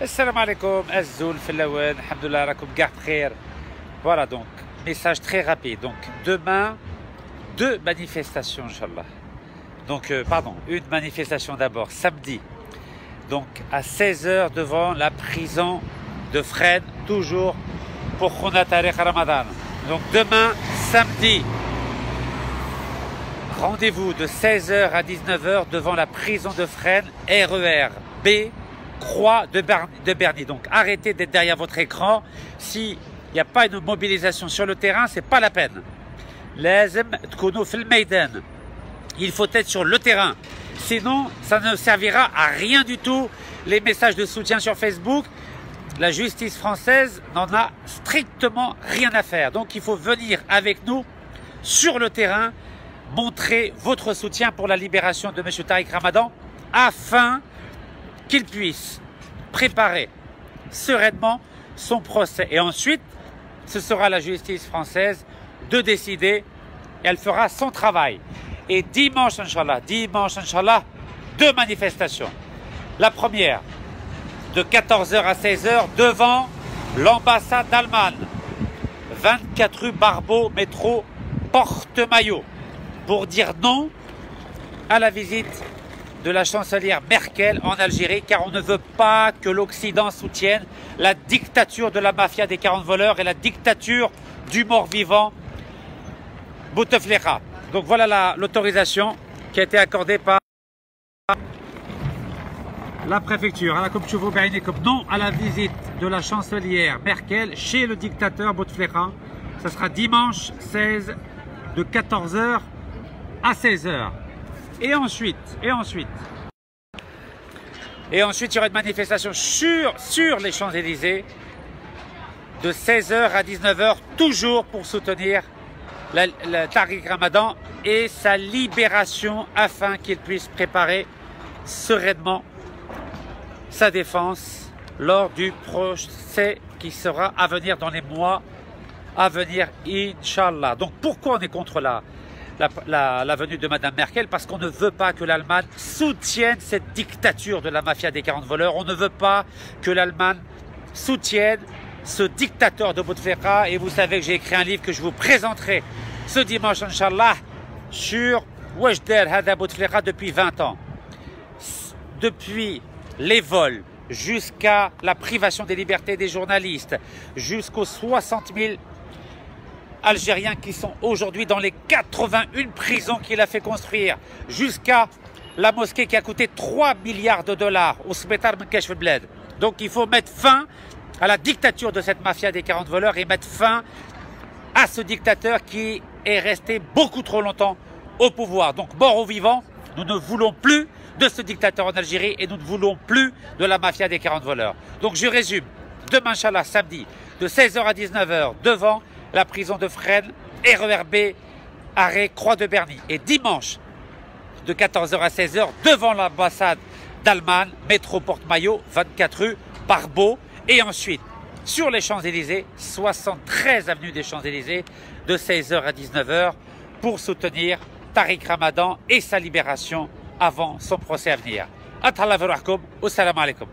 Alaikum, Azzoul, Fellawen, Alhamdulillah, Rakoum, Gard Voilà donc, message très rapide. Donc, demain, deux manifestations, Inch'Allah. Donc, euh, pardon, une manifestation d'abord, samedi. Donc, à 16h devant la prison de Fresnes, toujours pour Khuna Tariq Ramadan. Donc, demain, samedi, rendez-vous de 16h à 19h devant la prison de Fresnes, RER B, Croix de, Bernie. Donc, arrêtez d'être derrière votre écran. S'il n'y a pas une mobilisation sur le terrain, c'est pas la peine. Il faut être sur le terrain. Sinon, ça ne servira à rien du tout. Les messages de soutien sur Facebook, la justice française n'en a strictement rien à faire. Donc il faut venir avec nous sur le terrain, montrer votre soutien pour la libération de M. Tariq Ramadan afin qu'il puisse préparer sereinement son procès. Et ensuite, ce sera la justice française de décider elle fera son travail. Et dimanche, Inch'Allah, dimanche, Inch'Allah, deux manifestations. La première, de 14h à 16h, devant l'ambassade d'Allemagne. 24 rue Barbeau, métro Porte-Maillot. Pour dire non à la visite de la chancelière Merkel en Algérie, car on ne veut pas que l'Occident soutienne la dictature de la mafia des 40 voleurs et la dictature du mort-vivant Bouteflika. Donc voilà l'autorisation qui a été accordée par la préfecture à la comme non à la visite de la chancelière Merkel chez le dictateur Bouteflika. Ce sera dimanche 16 de 14h à 16h. Et ensuite, et ensuite, et ensuite, il y aura une manifestation sur, sur les Champs-Élysées de 16h à 19h, toujours pour soutenir le Tariq Ramadan et sa libération afin qu'il puisse préparer sereinement sa défense lors du procès qui sera à venir dans les mois à venir, Inch'Allah. Donc pourquoi on est contre la, la, venue de Madame Merkel parce qu'on ne veut pas que l'Allemagne soutienne cette dictature de la mafia des 40 voleurs. On ne veut pas que l'Allemagne soutienne ce dictateur de Bouteflika. Et vous savez que j'ai écrit un livre que je vous présenterai ce dimanche, Inch'Allah, sur Wajder Hada Bouteflika depuis 20 ans. Depuis les vols jusqu'à la privation des libertés des journalistes, jusqu'aux 60 000 Algériens qui sont aujourd'hui dans les 81 prisons qu'il a fait construire, jusqu'à la mosquée qui a coûté 3 milliards de dollars au Sbetar Bled. Donc il faut mettre fin à la dictature de cette mafia des 40 voleurs et mettre fin à ce dictateur qui est resté beaucoup trop longtemps au pouvoir. Donc mort ou vivant, nous ne voulons plus de ce dictateur en Algérie et nous ne voulons plus de la mafia des 40 voleurs. Donc je résume, demain, Inch'Allah, samedi, de 16h à 19h, devant la prison de Fresnes, RERB, arrêt Croix de Berny. Et dimanche, de 14h à 16h, devant l'ambassade d'Allemagne, métro Porte-Maillot, 24 rue Barbeau. Et ensuite, sur les Champs-Élysées, 73 avenue des Champs-Élysées, de 16h à 19h, pour soutenir Tariq Ramadan et sa libération avant son procès à venir. Attallah salam alaikum.